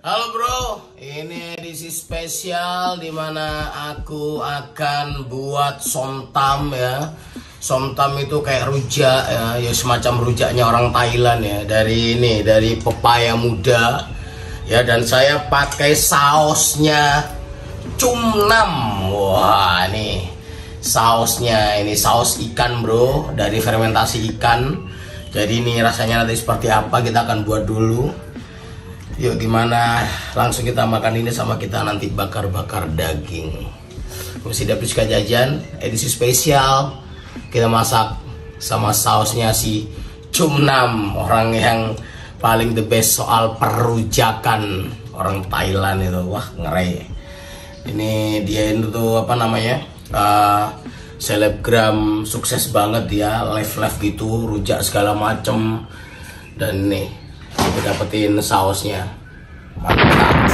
Halo bro, ini edisi spesial di mana aku akan buat somtam ya. Somtam itu kayak rujak ya, ya semacam rujaknya orang Thailand ya. Dari ini, dari pepaya muda ya. Dan saya pakai sausnya cumnam. Wah ini sausnya, ini saus ikan bro, dari fermentasi ikan. Jadi ini rasanya nanti seperti apa kita akan buat dulu. Yuk gimana? Langsung kita makan ini sama kita nanti bakar-bakar daging. Mesti dapat suka jajan edisi spesial. Kita masak sama sausnya si Cumnam Orang yang paling the best soal perujakan Orang Thailand itu. Wah ngeri. Ini dia itu apa namanya? Uh, Selebgram sukses banget dia Live-live gitu Rujak segala macem. Dan nih kita dapetin sausnya mantap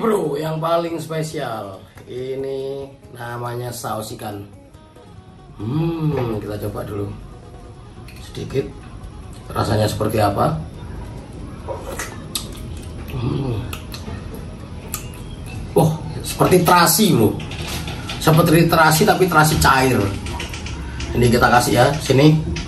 bro, yang paling spesial. Ini namanya saus ikan. Hmm, kita coba dulu. Sedikit. Rasanya seperti apa? Hmm. Oh, seperti terasi bro. Seperti terasi tapi terasi cair. Ini kita kasih ya, sini.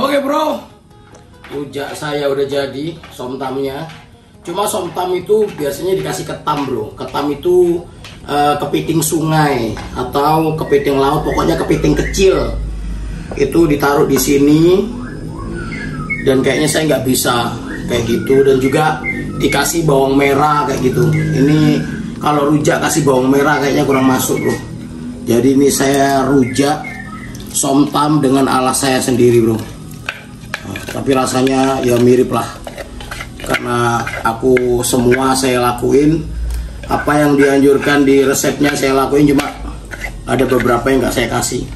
Oke bro, rujak saya udah jadi somtamnya. Cuma somtam itu biasanya dikasih ketam bro. Ketam itu uh, kepiting sungai atau kepiting laut, pokoknya kepiting kecil. Itu ditaruh di sini dan kayaknya saya nggak bisa kayak gitu dan juga dikasih bawang merah kayak gitu. Ini kalau rujak kasih bawang merah kayaknya kurang masuk bro. Jadi ini saya rujak somtam dengan ala saya sendiri bro tapi rasanya ya mirip lah. Karena aku semua saya lakuin apa yang dianjurkan di resepnya saya lakuin cuma ada beberapa yang nggak saya kasih.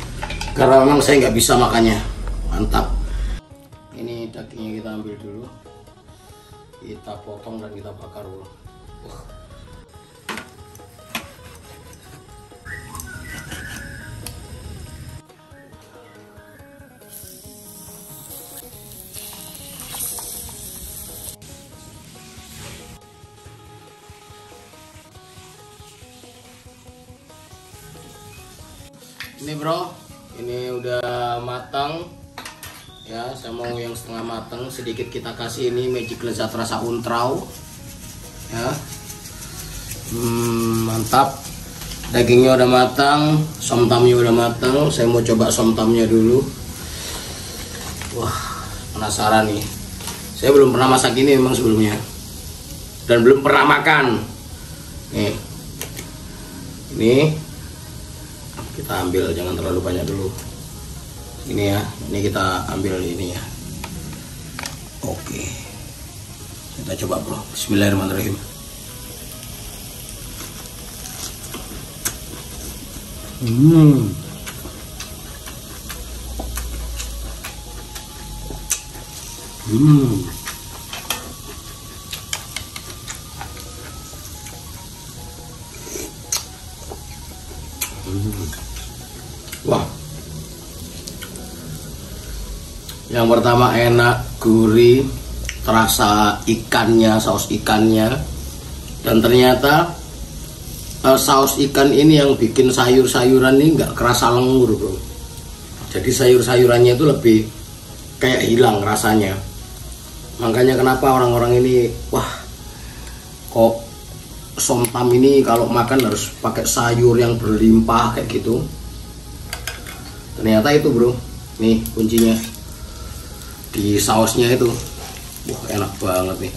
Karena memang saya nggak bisa makannya. Mantap. Ini dagingnya kita ambil dulu. Kita potong dan kita bakar dulu ini bro. Ini udah matang. Ya saya mau yang setengah matang. Sedikit kita kasih ini magic lezat rasa untrau. Ya. Hmm, mantap. Dagingnya udah matang. Somtamnya udah matang. Saya mau coba somtamnya dulu. Wah penasaran nih. Saya belum pernah masak ini memang sebelumnya. Dan belum pernah makan. Nih. Ini kita ambil jangan terlalu banyak dulu. Ini ya ini kita ambil ini ya. Oke. Kita coba bro. Bismillahirrahmanirrahim. Hmm. Hmm Wah. Yang pertama enak, gurih, terasa ikannya, saus ikannya. Dan ternyata uh, saus ikan ini yang bikin sayur-sayuran ini nggak kerasa lengur, Bro. Jadi sayur-sayurannya itu lebih kayak hilang rasanya. Makanya kenapa orang-orang ini wah kok somtam ini kalau makan harus pakai sayur yang berlimpah kayak gitu. Ternyata itu bro. Nih kuncinya. Di sausnya itu. Wah enak banget nih.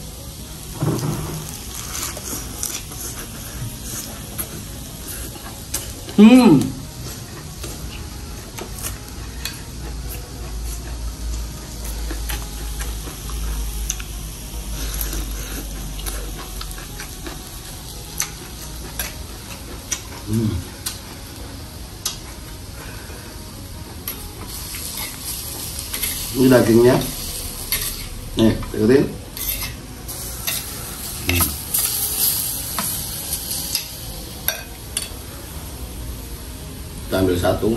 Hmm Ini dagingnya. Nih. Hmm. Kita ambil satu.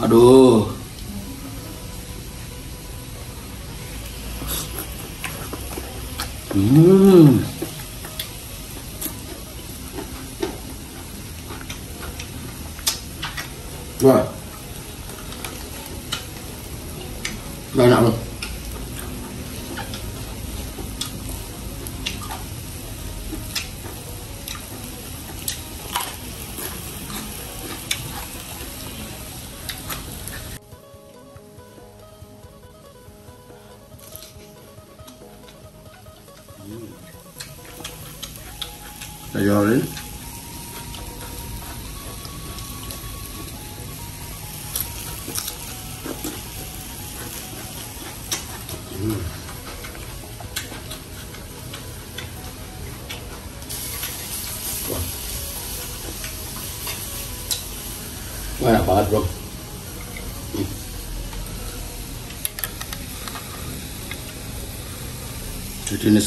Aduh. Hmm. Ayorin. Hmm.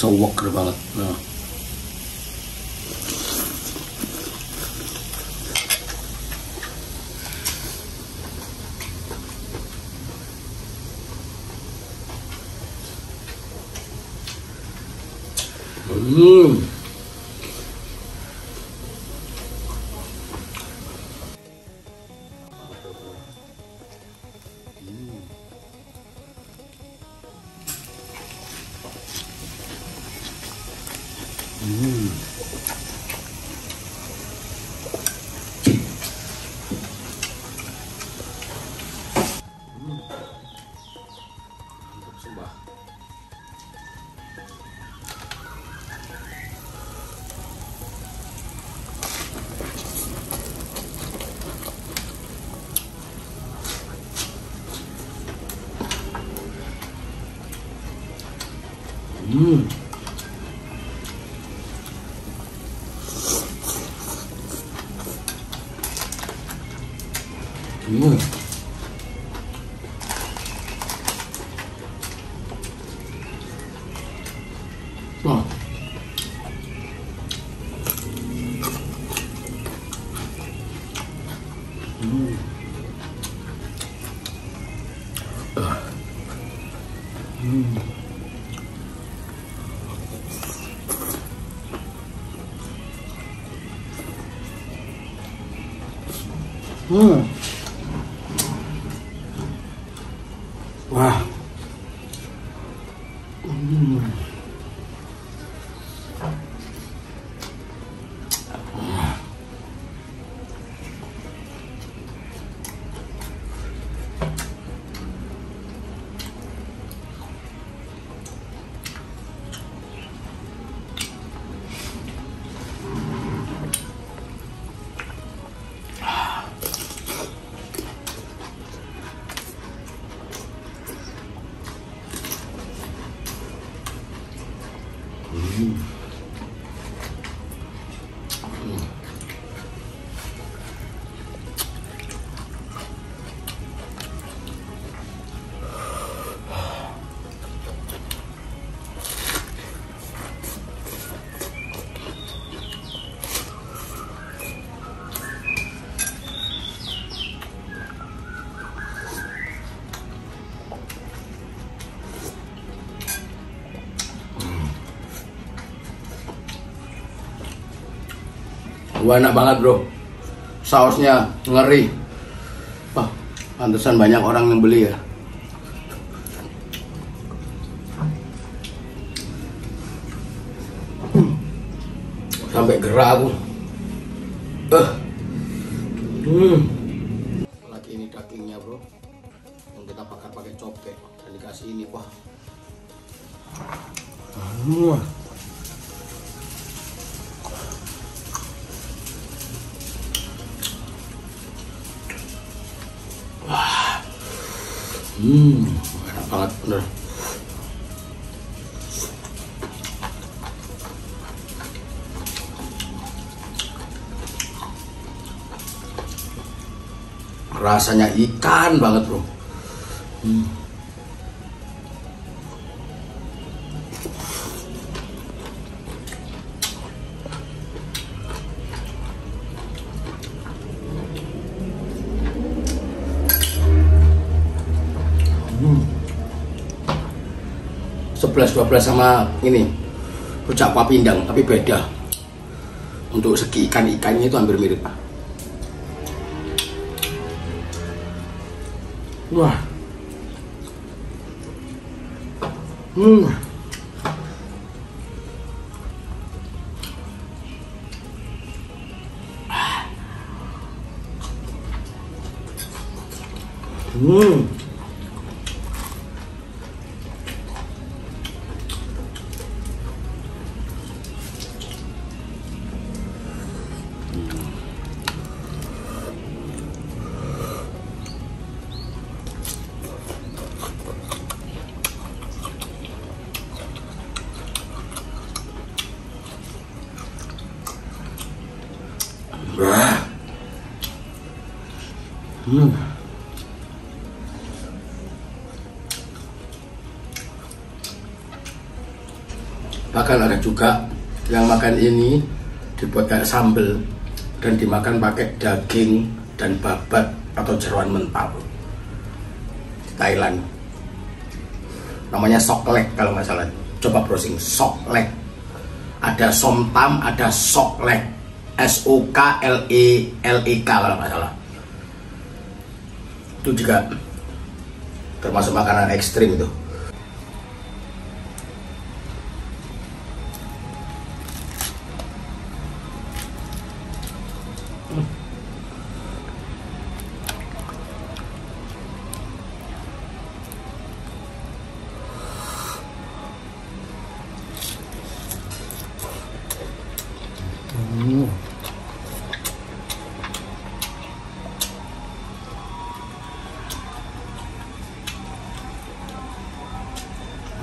Jadi ini sewaker banget. Nah. Hmm. Hmm. you. Wah, enak banget bro Sausnya ngeri Wah, pantesan banyak orang yang beli ya. Sampai gerak aku Eh. Hmm. Lagi ini dagingnya bro Yang kita bakar pakai cobek Dan dikasih ini, wah. Hmm, Rasanya ikan banget bro. Hmm. Sebelas dua belas sama ini rujak kuah pindang tapi beda. Untuk segi ikan ikannya itu hampir mirip. Wah. Hmm. Hmm. Hmm. Bahkan ada juga yang makan ini dibuat kayak sambel dan dimakan pakai daging dan babat atau jeruan mentah. Thailand. Namanya soklek kalau nggak salah. Coba browsing soklek. Ada somtam ada soklek S O K L E L E K kalau nggak salah. Itu juga termasuk makanan ekstrim itu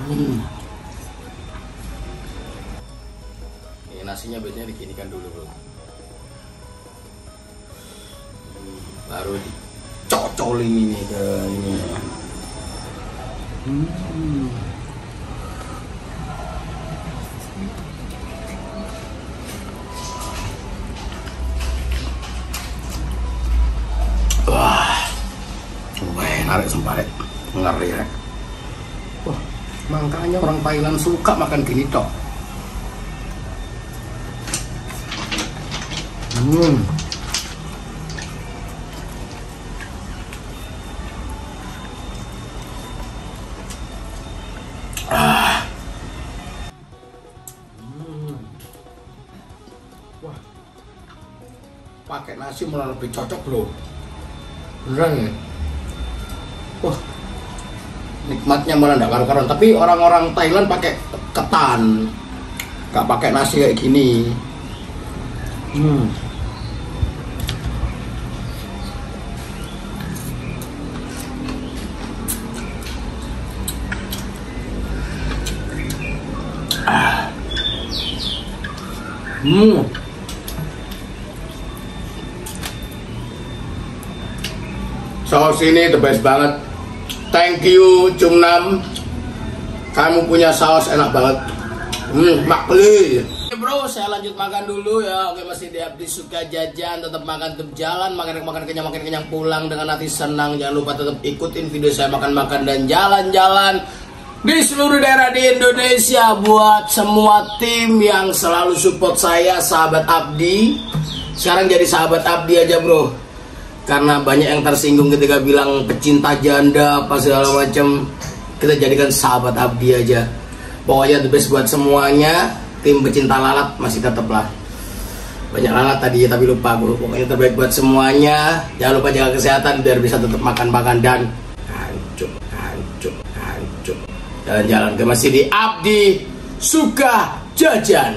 Hmm. Ini nasinya biasanya diginikan dulu bro. Baru dicocolin ini ke ini. Hmm. Wah, narik sempat ngeri rek makanya orang Thailand suka makan gini toh hmm ah. hmm. Wah. pakai nasi malah lebih cocok loh beneran ya wah nikmatnya malah nggak karu-karuan tapi orang-orang Thailand pakai ketan nggak pakai nasi kayak gini hmm. Hmm. Saus ini the best banget. Thank you Cumnam. Kamu punya saus enak banget. Hmm, makli. Bro, saya lanjut makan dulu ya. Oke, masih di Abdi suka jajan, tetap makan, tetap jalan, makan makan kenyang, makan kenyang pulang dengan hati senang. Jangan lupa tetap ikutin video saya makan-makan dan jalan-jalan di seluruh daerah di Indonesia buat semua tim yang selalu support saya, sahabat Abdi. Sekarang jadi sahabat Abdi aja, Bro karena banyak yang tersinggung ketika bilang pecinta janda apa segala macam kita jadikan sahabat abdi aja. Pokoknya the best buat semuanya tim pecinta lalat masih tetap lah banyak lalat tadi tapi lupa gue pokoknya terbaik buat semuanya. Jangan lupa jaga kesehatan biar bisa tetap makan-makan dan hancur hancur hancur. Jalan-jalan ke masih di Abdi suka jajan